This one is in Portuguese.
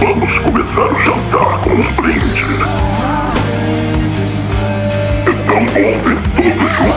Vamos começar o jantar com um brinde. É tão bom ver todos juntos